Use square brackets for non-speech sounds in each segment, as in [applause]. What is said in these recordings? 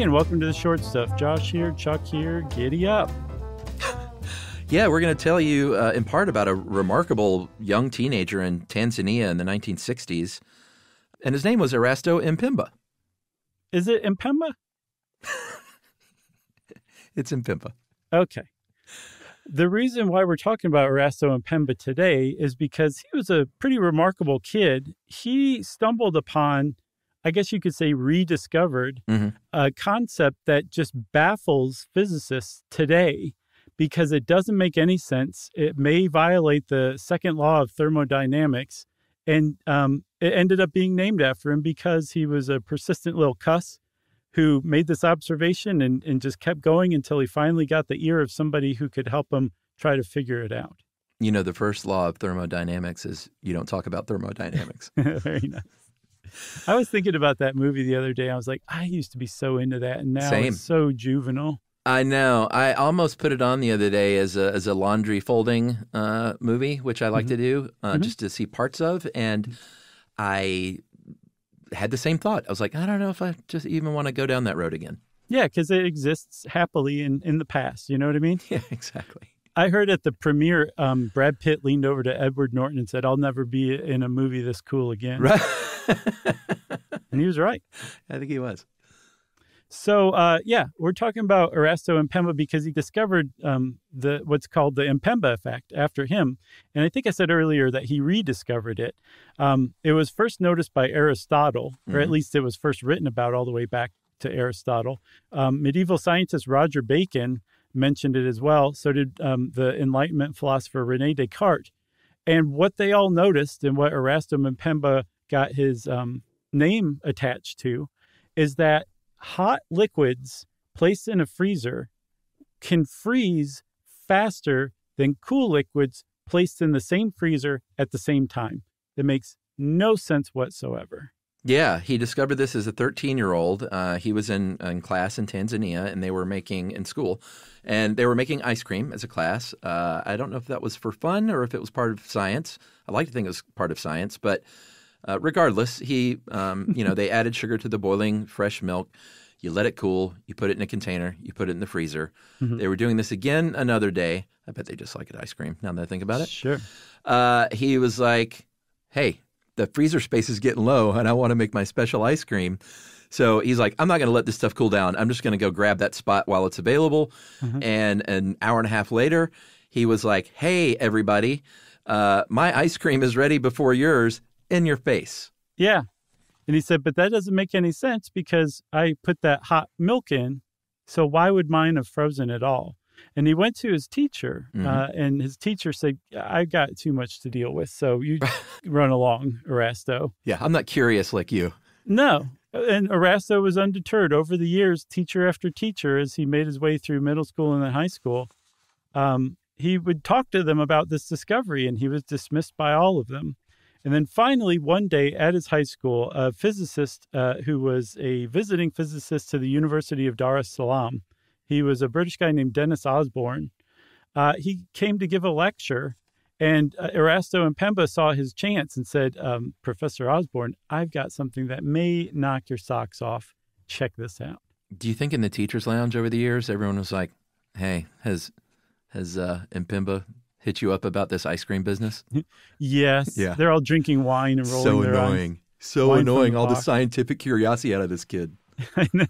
And welcome to the short stuff. Josh here, Chuck here. Giddy up. [laughs] Yeah, we're going to tell you uh, in part about a remarkable young teenager in Tanzania in the 1960s. And his name was Erasto Mpimba. Is it Mpemba? [laughs] It's Mpimba. Okay. The reason why we're talking about Erasto Mpemba today is because he was a pretty remarkable kid. He stumbled upon, I guess you could say, rediscovered Mhm. a concept that just baffles physicists today because it doesn't make any sense. It may violate the second law of thermodynamics. And um, it ended up being named after him because he was a persistent little cuss who made this observation and, and just kept going until he finally got the ear of somebody who could help him try to figure it out. You know, the first law of thermodynamics is you don't talk about thermodynamics. [laughs] Very nice. I was thinking about that movie the other day. I was like, I used to be so into that, and now Same. it's so juvenile. I know. I almost put it on the other day as a as a laundry folding uh, movie, which I like to do, uh, just to see parts of, and I had the same thought. I was like, I don't know if I just even want to go down that road again. Yeah, because it exists happily in, in the past. You know what I mean? [laughs] Yeah, exactly. I heard at the premiere, um, Brad Pitt leaned over to Edward Norton and said, I'll never be in a movie this cool again. Right. And he was right. I think he was. So uh, yeah, we're talking about Erasto Mpemba because he discovered um, the what's called the Mpemba effect after him, and I think I said earlier that he rediscovered it. Um, it was first noticed by Aristotle, or at least it was first written about all the way back to Aristotle. Um, medieval scientist Roger Bacon mentioned it as well. So did um, the Enlightenment philosopher Rene Descartes. And what they all noticed, and what Erasto Mpemba got his um, name attached to, is that hot liquids placed in a freezer can freeze faster than cool liquids placed in the same freezer at the same time. That makes no sense whatsoever. Yeah, he discovered this as a 13 year old. Uh, he was in, in class in Tanzania and they were making, in school, and they were making ice cream as a class. Uh, I don't know if that was for fun or if it was part of science. I like to think it was part of science, but uh, regardless, he, um, you know, they [laughs] added sugar to the boiling fresh milk. You let it cool, you put it in a container, you put it in the freezer. They were doing this again another day. I bet they just like it ice cream now that I think about it Sure. uh, he was like, "Hey, the freezer space is getting low, and I want to make my special ice cream." So he's like, "I'm not going to let this stuff cool down. I'm just going to go grab that spot while it's available." And an hour and a half later, he was like, "Hey, everybody, uh, my ice cream is ready before yours in your face." Yeah. And he said, but that doesn't make any sense because I put that hot milk in. So why would mine have frozen at all? And he went to his teacher, uh, and his teacher said, I got too much to deal with. So you [laughs] run along, Erasto. Yeah, I'm not curious like you. No. And Erasto was undeterred over the years, teacher after teacher, as he made his way through middle school and then high school. Um, he would talk to them about this discovery, and he was dismissed by all of them. And then finally, one day at his high school, a physicist uh, who was a visiting physicist to the University of Dar es Salaam, he was a British guy named Dennis Osborne. Uh, he came to give a lecture, and uh, Erasto Mpemba saw his chance and said, um, Professor Osborne, I've got something that may knock your socks off. Check this out. Do you think in the teachers' lounge over the years, everyone was like, "Hey, has has uh, Mpimba hit you up about this ice cream business?" [laughs] Yes, Yeah. they're all drinking wine and rolling so their eyes. annoying. So Wine annoying. the All the scientific curiosity out of this kid. [laughs] I know.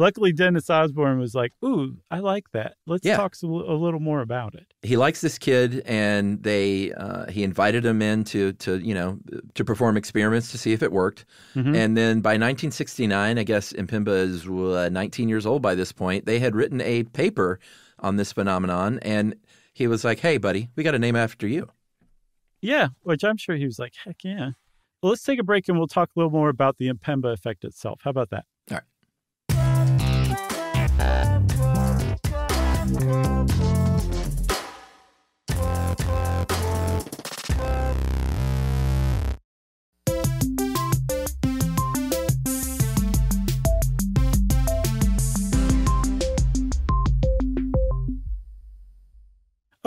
Luckily, Dennis Osborne was like, "Ooh, I like that. Let's Yeah. talk a little more about it." He likes this kid, and they uh, he invited him in to to you know to perform experiments to see if it worked. And then by 1969, I guess Mpimba is uh, 19 years old by this point. They had written a paper on this phenomenon, and he was like, "Hey, buddy, we got a name after you." Yeah, which I'm sure he was like, "Heck yeah." Well, let's take a break and we'll talk a little more about the Mpemba effect itself. How about that?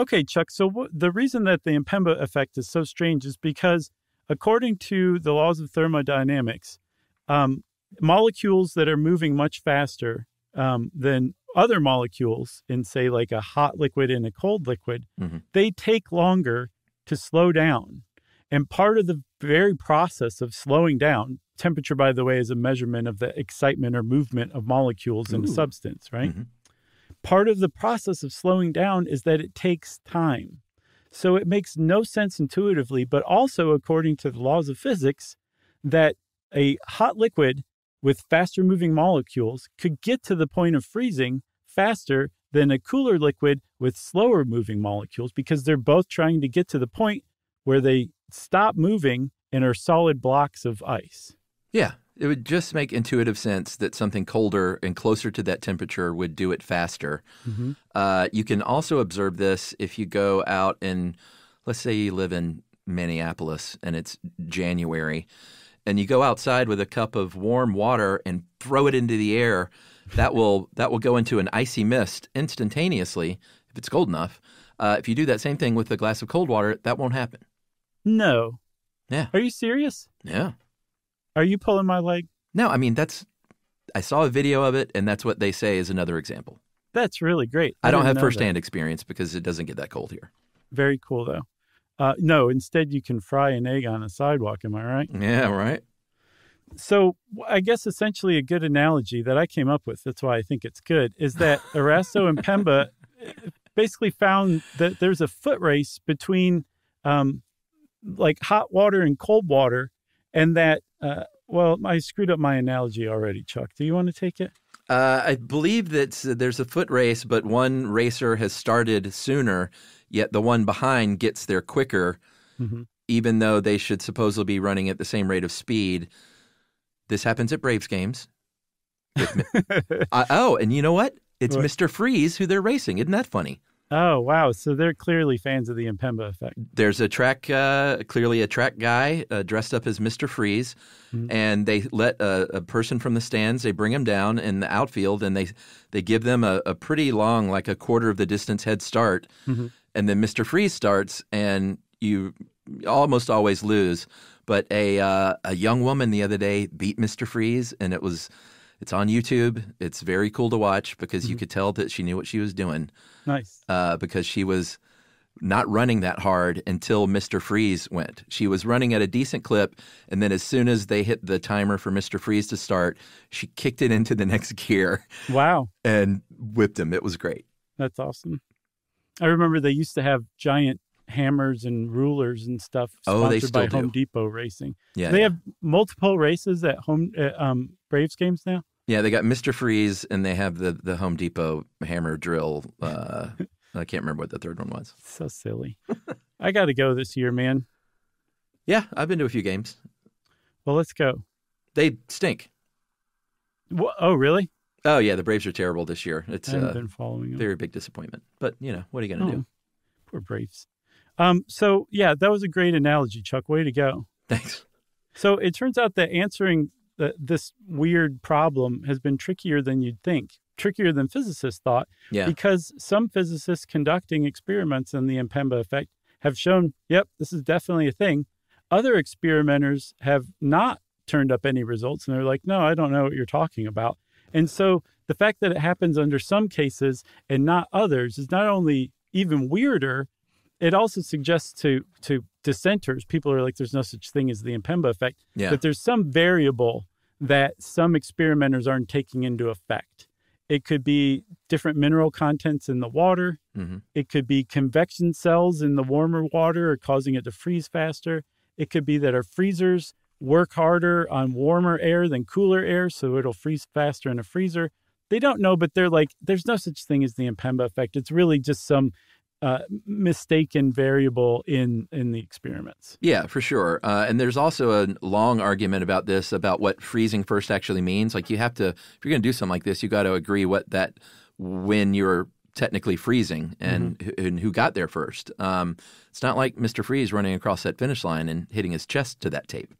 Okay, Chuck. So wh- the reason that the Mpemba effect is so strange is because, according to the laws of thermodynamics, um, molecules that are moving much faster um, than other molecules in, say, like a hot liquid and a cold liquid, Mhm. they take longer to slow down. And part of the very process of slowing down, temperature, by the way, is a measurement of the excitement or movement of molecules in a substance, right? Mhm. Part of the process of slowing down is that it takes time. So it makes no sense intuitively, but also according to the laws of physics, that a hot liquid with faster moving molecules could get to the point of freezing faster than a cooler liquid with slower moving molecules because they're both trying to get to the point where they stop moving and are solid blocks of ice. Yeah, it would just make intuitive sense that something colder and closer to that temperature would do it faster. Mhm. Uh, you can also observe this if you go out and, let's say, you live in Minneapolis and it's January, and you go outside with a cup of warm water and throw it into the air. That will that will go into an icy mist instantaneously if it's cold enough. Uh, if you do that same thing with a glass of cold water, that won't happen. No. Yeah. Are you serious? Yeah. Are you pulling my leg? No, I mean that's. I saw a video of it, and that's what they say is another example. That's really great. I, don't have know that. experience because it doesn't get that cold here. Very cool, though. Uh, no, instead, you can fry an egg on a sidewalk. Am I right? Yeah, right. So, I guess essentially a good analogy that I came up with, that's why I think it's good, is that [laughs] Erasto Mpemba eh, basically found that there's a foot race between um, like hot water and cold water, and that, uh, well, I screwed up my analogy already, Chuck. Do you want to take it? Uh, I believe that uh, there's a foot race, but one racer has started sooner, yet the one behind gets there quicker, Mhm. even though they should supposedly be running at the same rate of speed. This happens at Braves games. Uh, [laughs] oh, and you know what? It's What? Mr. Freeze who they're racing. Isn't that funny? Oh, wow. So they're clearly fans of the Mpemba effect. There's a track, uh, clearly a track guy uh, dressed up as Mr. Freeze, Mhm. and they let a, a person from the stands. They bring him down in the outfield, and they they give them a, a pretty long, like a quarter of the distance head start, Mhm. and then Mr. Freeze starts, and you almost always lose. But a uh, a young woman the other day beat Mr. Freeze, and it was. It's on YouTube. It's very cool to watch because you could tell that she knew what she was doing Nice. uh, because she was not running that hard until Mr. Freeze went. She was running at a decent clip, and then as soon as they hit the timer for Mr. Freeze to start, she kicked it into the [laughs] next gear Wow. and whipped him. It was great. That's awesome. I remember they used to have giant hammers and rulers and stuff Oh, they sponsored by still Home. Depot Racing. Yeah, they yeah. have multiple races at home uh, um, Braves games now. Yeah. They got Mr. Freeze, and they have the the Home Depot hammer drill. Uh, [laughs] I can't remember what the third one was. So silly. I got to go this year, man. Yeah, I've been to a few games. Well, let's go. They stink. Wha oh, really? Oh yeah, the Braves are terrible this year. It's I haven't a been following them. very big disappointment. But you know, what are you going to Oh, do? Poor Braves. Um, so yeah, that was a great analogy, Chuck. Way to go. Thanks. So it turns out that answering the, this weird problem has been trickier than you'd think, trickier than physicists thought, Yeah. because some physicists conducting experiments on the Mpemba effect have shown, yep, this is definitely a thing. Other experimenters have not turned up any results, and they're like, no, I don't know what you're talking about. And so the fact that it happens under some cases and not others is not only even weirder, it also suggests to to dissenters, people are like, there's no such thing as the Mpemba effect, Yeah. that there's some variable that some experimenters aren't taking into effect. It could be different mineral contents in the water. hmm It could be convection cells in the warmer water are causing it to freeze faster. It could be that our freezers work harder on warmer air than cooler air, so it'll freeze faster in a freezer. They don't know, but they're like, there's no such thing as the Mpemba effect. It's really just some uh, mistaken variable in in the experiments. Yeah, for sure. Uh, and there's also a long argument about this about what freezing first actually means. Like you have to, if you're going to do something like this, you got to agree what that when you're technically freezing and, who- and who got there first. Um, it's not like Mr. Freeze running across that finish line and hitting his chest to that tape.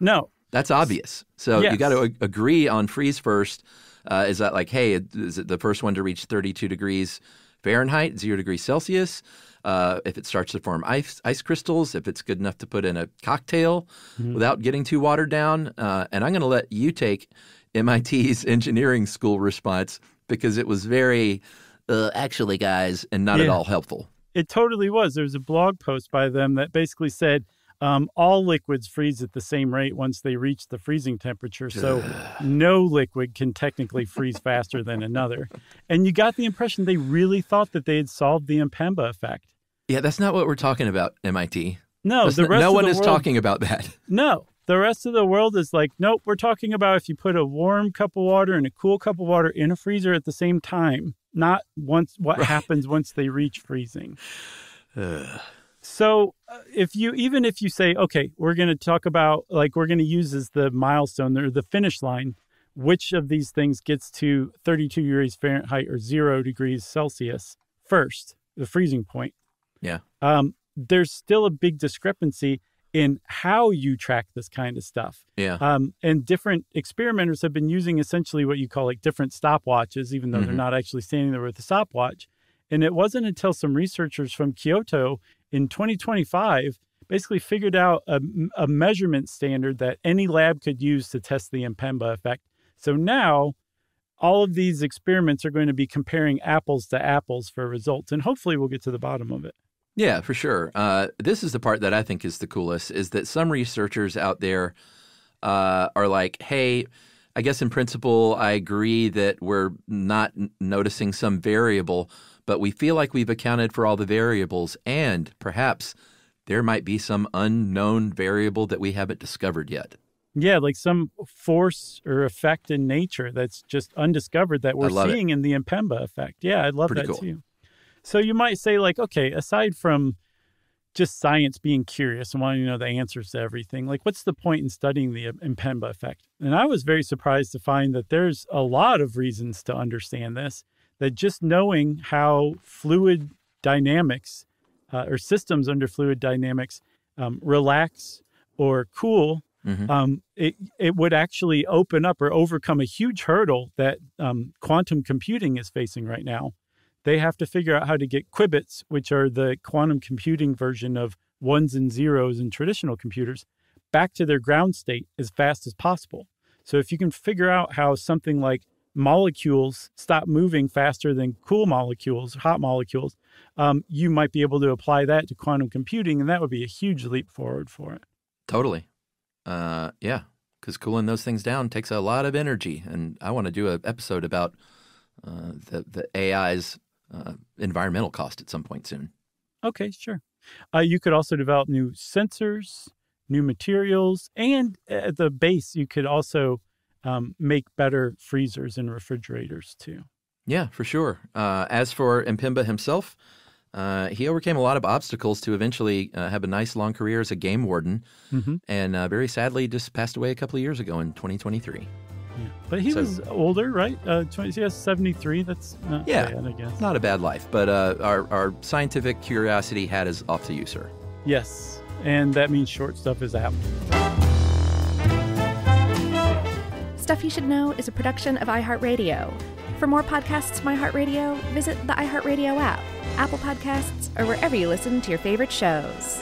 No, That's obvious. So you got to ag- agree on freeze first. Uh, is that like, hey, is it the first one to reach 32 degrees Fahrenheit, zero degrees Celsius. Uh, if it starts to form ice, ice crystals, if it's good enough to put in a cocktail mm-hmm. without getting too watered down. Uh, and I'm going to let you take MIT's [laughs] engineering school response because it was very, uh, actually, guys, and not yeah. at all helpful. It totally was. There was a blog post by them that basically said um, all liquids freeze at the same rate once they reach the freezing temperature. So [sighs] no liquid can technically freeze faster than another. And you got the impression they really thought that they had solved the Mpemba effect. Yeah, that's not what we're talking about, MIT. No, the rest no one is world, talking about that. No, the rest of the world is like, nope, we're talking about if you put a warm cup of water and a cool cup of water in a freezer at the same time, not once what right. happens once they reach freezing. [sighs] [sighs] so uh, if you even if you say, okay, we're going to talk about like we're going to use as the milestone or the finish line, which of these things gets to 32 degrees Fahrenheit or zero degrees Celsius first, the freezing point. Yeah. Um, there's still a big discrepancy in how you track this kind of stuff. Yeah. Um, and different experimenters have been using essentially what you call like different stopwatches, even though mm-hmm. they're not actually standing there with a stopwatch. And it wasn't until some researchers from Kyoto in 2025 basically figured out a, a measurement standard that any lab could use to test the Mpemba effect. So now all of these experiments are going to be comparing apples to apples for results. And hopefully we'll get to the bottom of it. Yeah, for sure. Uh, this is the part that I think is the coolest is that some researchers out there uh, are like, hey, I guess in principle, I agree that we're not noticing some variable, but we feel like we've accounted for all the variables, and perhaps there might be some unknown variable that we haven't discovered yet. Yeah, like some force or effect in nature that's just undiscovered that we're seeing it. in the Mpemba effect. Yeah, I love Pretty that cool. too. So you might say, like, okay, aside from just science being curious and wanting to know the answers to everything, like, what's the point in studying the Mpemba effect? And I was very surprised to find that there's a lot of reasons to understand this, that just knowing how fluid dynamics uh, or systems under fluid dynamics um, relax or cool Mm-hmm. Um, it it would actually open up or overcome a huge hurdle that um, quantum computing is facing right now they have to figure out how to get qubits, which are the quantum computing version of ones and zeros in traditional computers, back to their ground state as fast as possible. So if you can figure out how something like molecules stop moving faster than cool molecules, hot molecules, um, you might be able to apply that to quantum computing, and that would be a huge leap forward for it. Totally. Uh, yeah, because cooling those things down takes a lot of energy, and I want to do an episode about uh, the the AI's uh, environmental cost at some point soon. Okay, sure. Uh, you could also develop new sensors, new materials, and at the base, you could also um, make better freezers and refrigerators too. Yeah, for sure. Uh, as for Mpemba himself, uh, he overcame a lot of obstacles to eventually uh, have a nice long career as a game warden, mm-hmm. and uh, very sadly just passed away a couple of years ago in 2023. Yeah. But he so, was older, right? Uh, 20, yeah, 73. That's not yeah, bad, I guess. Not a bad life. But uh, our, our scientific curiosity hat is off to you, sir. Yes. And that means short stuff is out. Stuff You Should Know is a production of iHeartRadio. For more podcasts from iHeartRadio, visit the iHeartRadio app, Apple Podcasts, or wherever you listen to your favorite shows.